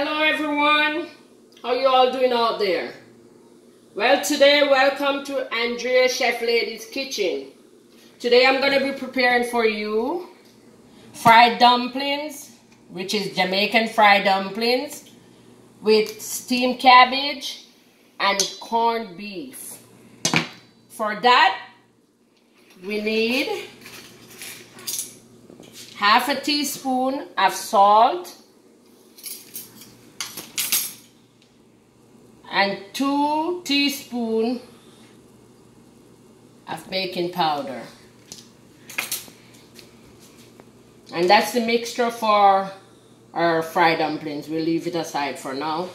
Hello everyone, how you all doing out there? Well today welcome to Andria Chef Lady's Kitchen. Today I'm going to be preparing for you fried dumplings, which is Jamaican fried dumplings with steamed cabbage and corned beef. For that we need half a teaspoon of salt and 2 teaspoon of baking powder. And that's the mixture for our fried dumplings. We'll leave it aside for now.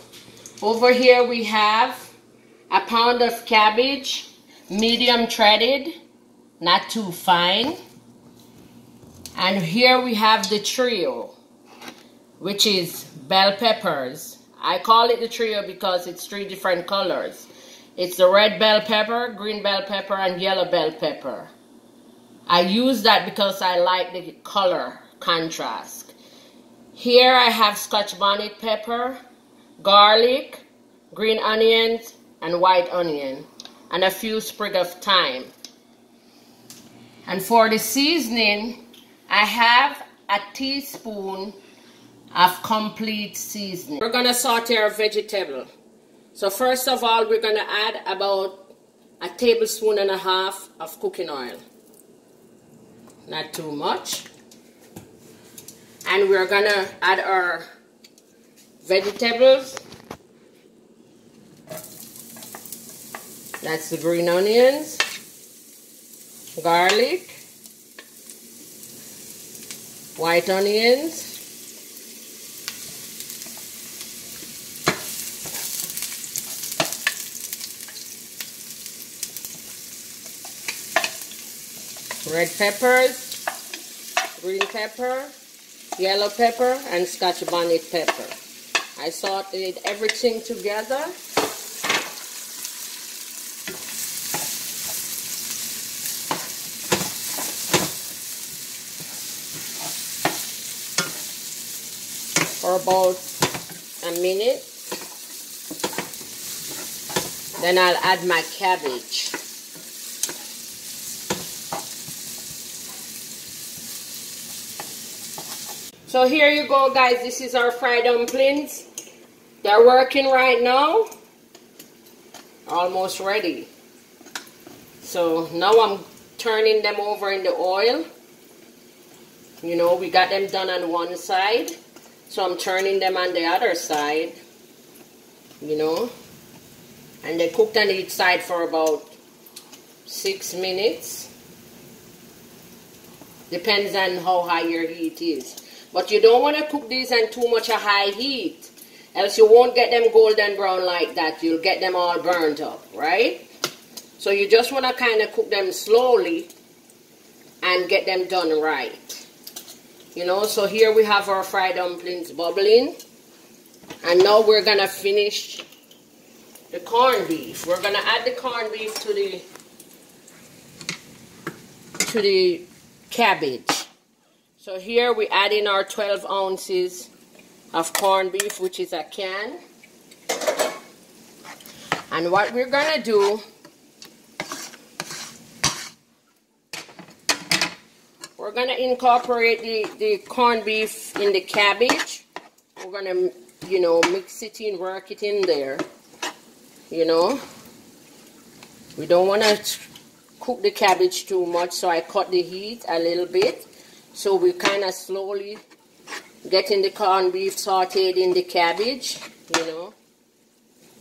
Over here we have a pound of cabbage, medium threaded, not too fine. And here we have the trio, which is bell peppers, I call it the trio because it's three different colors. It's the red bell pepper, green bell pepper, and yellow bell pepper. I use that because I like the color contrast. Here I have scotch bonnet pepper, garlic, green onions, and white onion, and a few sprig of thyme. And for the seasoning, I have a teaspoon of complete seasoning. We're going to saute our vegetable. So first of all, we're going to add about a tablespoon and a half of cooking oil. Not too much. And we're going to add our vegetables. That's the green onions, garlic, white onions, red peppers, green pepper, yellow pepper, and scotch bonnet pepper. I sauteed everything together. For about a minute. Then I'll add my cabbage. So here you go guys, this is our fried dumplings. They're working right now. Almost ready. So now I'm turning them over in the oil. You know, we got them done on one side. So I'm turning them on the other side. You know. And they cooked on each side for about six minutes. Depends on how high your heat is. But you don't want to cook these on too much a high heat. Else you won't get them golden brown like that. You'll get them all burnt up, right? So you just want to kind of cook them slowly and get them done right. You know, so here we have our fried dumplings bubbling. And now we're going to finish the corned beef. We're going to add the corned beef to the to the cabbage. So here we add in our 12 ounces of corned beef, which is a can. And what we're going to do, we're going to incorporate the, the corned beef in the cabbage. We're going to, you know, mix it in, work it in there. You know. We don't want to cook the cabbage too much, so I cut the heat a little bit. So we kind of slowly getting the corned beef sauteed in the cabbage, you know.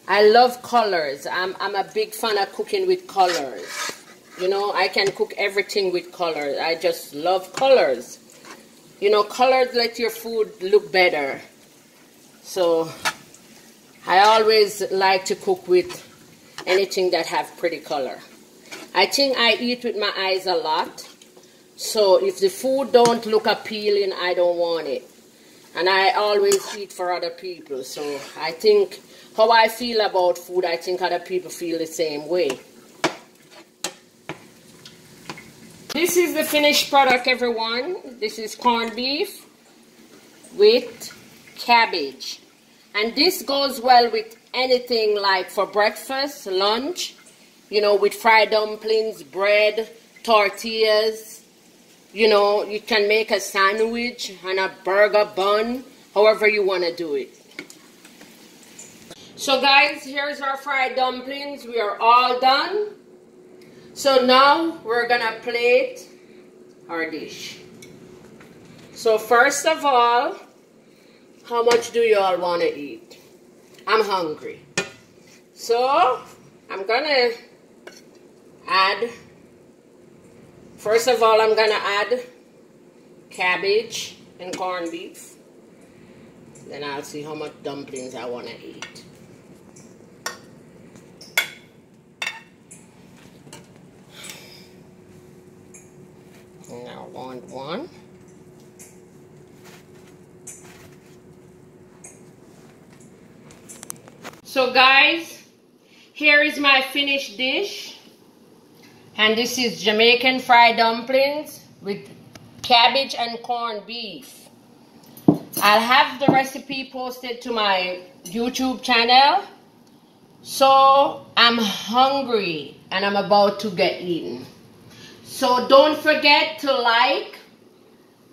I love colors. I'm, I'm a big fan of cooking with colors. You know, I can cook everything with colors. I just love colors. You know, colors let your food look better. So, I always like to cook with anything that have pretty color. I think I eat with my eyes a lot. So if the food don't look appealing, I don't want it. And I always eat for other people. So I think how I feel about food, I think other people feel the same way. This is the finished product, everyone. This is corned beef with cabbage. And this goes well with anything like for breakfast, lunch, you know, with fried dumplings, bread, tortillas. You know, you can make a sandwich and a burger bun, however you want to do it. So guys, here's our fried dumplings. We are all done. So now we're gonna plate our dish. So first of all, how much do you all want to eat? I'm hungry. So I'm gonna add, first of all, I'm gonna add cabbage and corned beef. Then I'll see how much dumplings I want to eat. Now want one. So guys, here is my finished dish. And this is Jamaican fried dumplings with cabbage and corned beef. I'll have the recipe posted to my YouTube channel. So I'm hungry and I'm about to get eaten. So don't forget to like,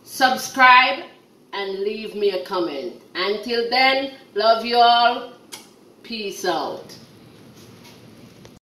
subscribe, and leave me a comment. Until then, love you all. Peace out.